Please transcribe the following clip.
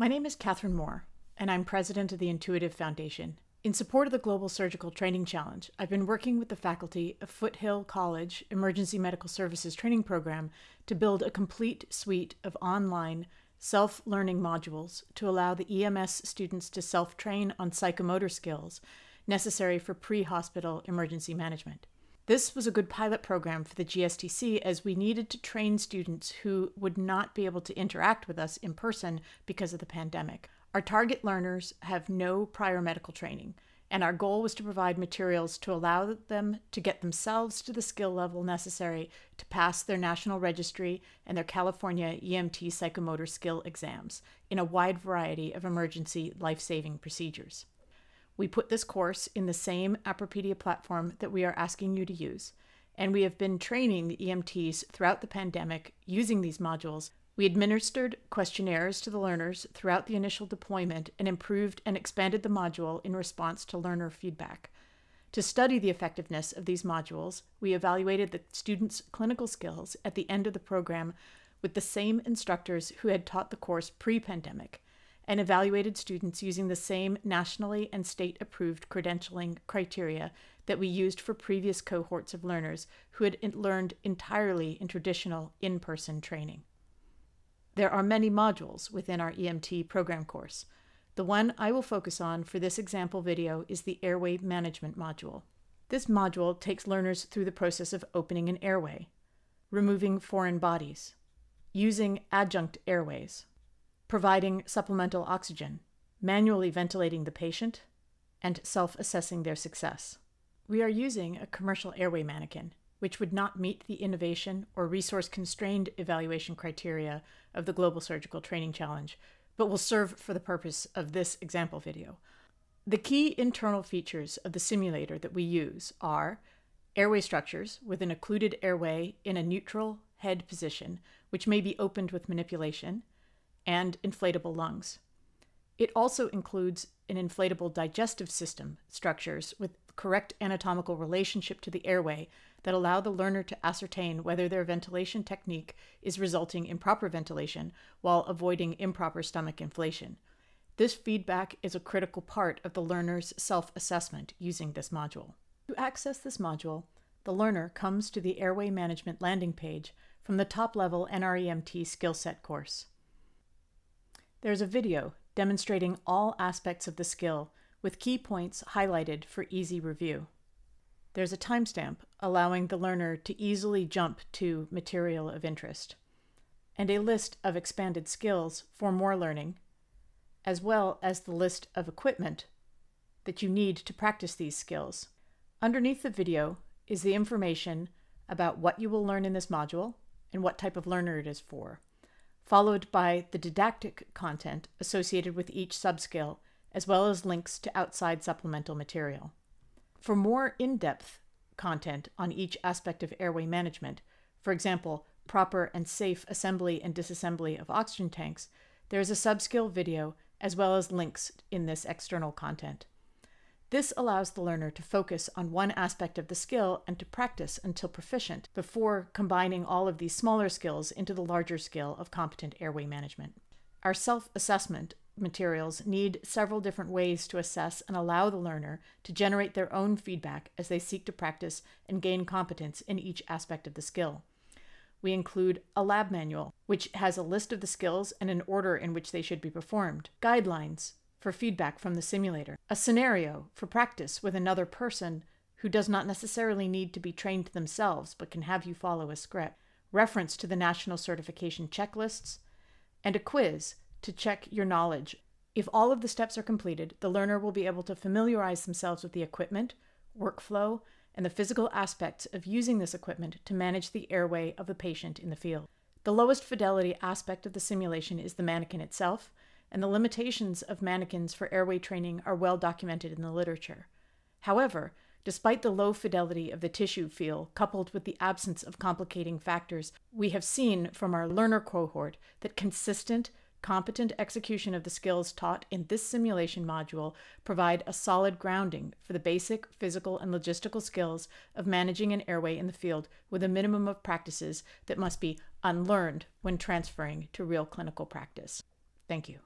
My name is Catherine Mohr, and I'm president of the Intuitive Foundation. In support of the Global Surgical Training Challenge, I've been working with the faculty of Foothill College Emergency Medical Services Training Program to build a complete suite of online self learning modules to allow the EMS students to self train on psychomotor skills necessary for pre hospital emergency management. This was a good pilot program for the GSTC as we needed to train students who would not be able to interact with us in person because of the pandemic. Our target learners have no prior medical training, and our goal was to provide materials to allow them to get themselves to the skill level necessary to pass their national registry and their California EMT psychomotor skill exams in a wide variety of emergency life saving procedures. We put this course in the same Appropedia platform that we are asking you to use, and we have been training the EMTs throughout the pandemic using these modules. We administered questionnaires to the learners throughout the initial deployment and improved and expanded the module in response to learner feedback. To study the effectiveness of these modules, we evaluated the students' clinical skills at the end of the program with the same instructors who had taught the course pre pandemic and evaluated students using the same nationally and state approved credentialing criteria that we used for previous cohorts of learners who had learned entirely in traditional in person training. There are many modules within our EMT program course. The one I will focus on for this example video is the Airway Management module. This module takes learners through the process of opening an airway, removing foreign bodies, using adjunct airways, providing supplemental oxygen, manually ventilating the patient, and self assessing their success. We are using a commercial airway mannequin, which would not meet the innovation or resource constrained evaluation criteria of the Global Surgical Training Challenge, but will serve for the purpose of this example video. The key internal features of the simulator that we use are airway structures with an occluded airway in a neutral head position, which may be opened with manipulation, and inflatable lungs. It also includes an inflatable digestive system structures with correct anatomical relationship to the airway that allow the learner to ascertain whether their ventilation technique is resulting in proper ventilation while avoiding improper stomach inflation. This feedback is a critical part of the learner's self assessment using this module. To access this module, the learner comes to the Airway Management landing page from the top level NREMT skill set course. There's a video demonstrating all aspects of the skill with key points highlighted for easy review. There's a timestamp allowing the learner to easily jump to material of interest, and a list of expanded skills for more learning, as well as the list of equipment that you need to practice these skills. Underneath the video is the information about what you will learn in this module and what type of learner it is for followed by the didactic content associated with each subskill, as well as links to outside supplemental material. For more in depth content on each aspect of airway management, for example, proper and safe assembly and disassembly of oxygen tanks, there is a subskill video as well as links in this external content. This allows the learner to focus on one aspect of the skill and to practice until proficient before combining all of these smaller skills into the larger skill of competent airway management. Our self assessment materials need several different ways to assess and allow the learner to generate their own feedback as they seek to practice and gain competence in each aspect of the skill. We include a lab manual, which has a list of the skills and an order in which they should be performed, guidelines for feedback from the simulator, a scenario for practice with another person who does not necessarily need to be trained themselves but can have you follow a script, reference to the national certification checklists, and a quiz to check your knowledge. If all of the steps are completed, the learner will be able to familiarize themselves with the equipment, workflow, and the physical aspects of using this equipment to manage the airway of the patient in the field. The lowest fidelity aspect of the simulation is the mannequin itself, and the limitations of mannequins for airway training are well documented in the literature. However, despite the low fidelity of the tissue feel, coupled with the absence of complicating factors, we have seen from our learner cohort that consistent, competent execution of the skills taught in this simulation module provide a solid grounding for the basic physical and logistical skills of managing an airway in the field with a minimum of practices that must be unlearned when transferring to real clinical practice. Thank you.